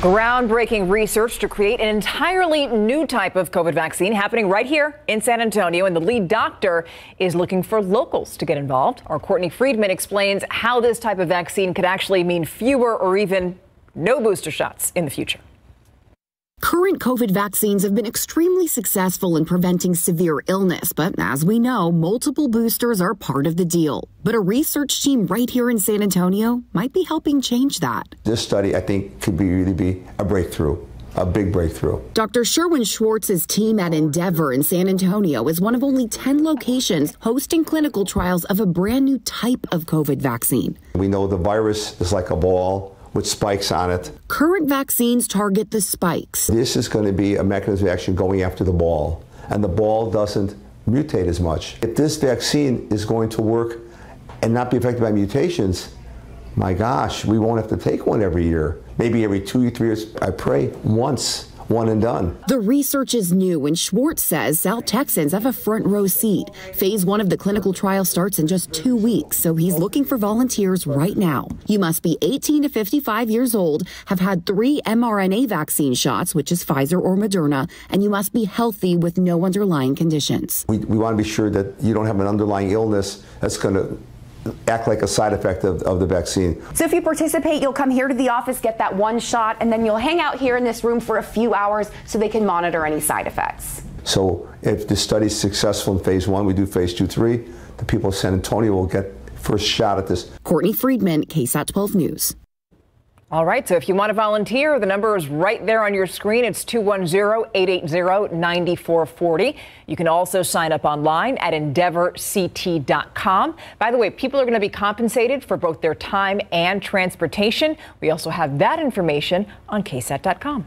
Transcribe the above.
Groundbreaking research to create an entirely new type of COVID vaccine happening right here in San Antonio. And the lead doctor is looking for locals to get involved. Our Courtney Friedman explains how this type of vaccine could actually mean fewer or even no booster shots in the future. Current COVID vaccines have been extremely successful in preventing severe illness, but as we know, multiple boosters are part of the deal. But a research team right here in San Antonio might be helping change that. This study, I think, could be really be a breakthrough a big breakthrough. Dr. Sherwin Schwartz's team at Endeavor in San Antonio is one of only 10 locations hosting clinical trials of a brand new type of COVID vaccine. We know the virus is like a ball with spikes on it. Current vaccines target the spikes. This is going to be a mechanism of action going after the ball, and the ball doesn't mutate as much. If this vaccine is going to work and not be affected by mutations, my gosh, we won't have to take one every year. Maybe every two or three years, I pray, once one and done. The research is new, and Schwartz says South Texans have a front row seat. Phase one of the clinical trial starts in just two weeks, so he's looking for volunteers right now. You must be 18 to 55 years old, have had three mRNA vaccine shots, which is Pfizer or Moderna, and you must be healthy with no underlying conditions. We, we want to be sure that you don't have an underlying illness that's going to act like a side effect of, of the vaccine. So if you participate, you'll come here to the office, get that one shot, and then you'll hang out here in this room for a few hours so they can monitor any side effects. So if the study is successful in phase one, we do phase two, three, the people of San Antonio will get first shot at this. Courtney Friedman, KSAT 12 News. All right, so if you want to volunteer, the number is right there on your screen. It's 210-880-9440. You can also sign up online at endeavorct.com. By the way, people are going to be compensated for both their time and transportation. We also have that information on ksat.com.